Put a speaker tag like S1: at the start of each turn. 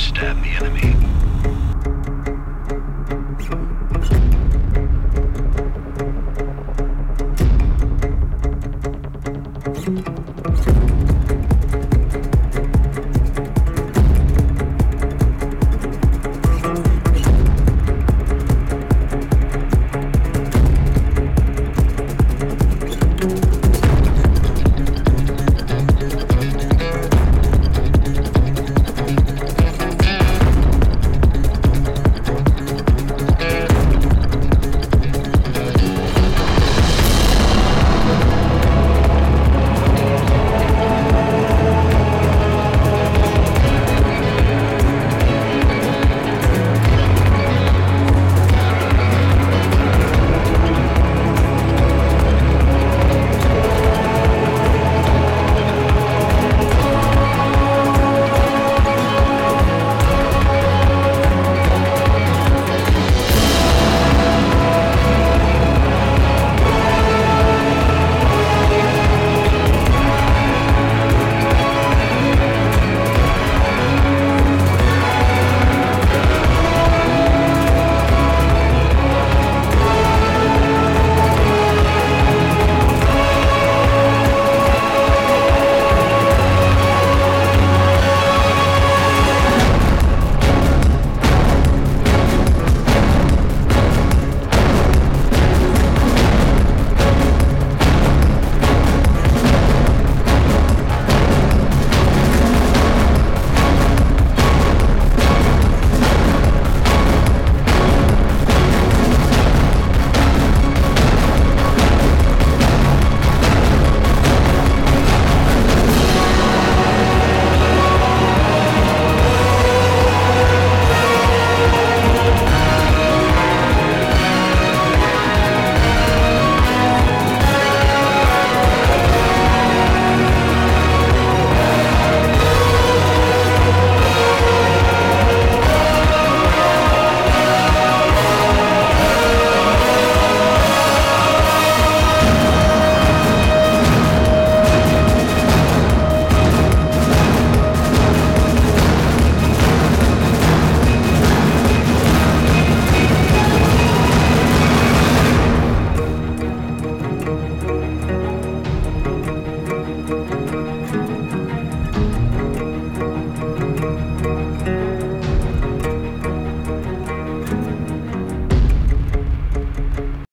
S1: stab the enemy.